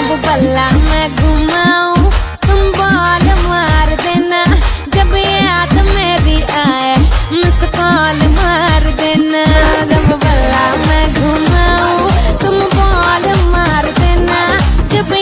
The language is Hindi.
जब बल्ला मैं घुमाऊं। तुम बॉल मार देना, जब याद मेरी आए मिस कॉल मार देना। जब बल्ला मैं घुमाऊं, तुम बॉल मार देना, जब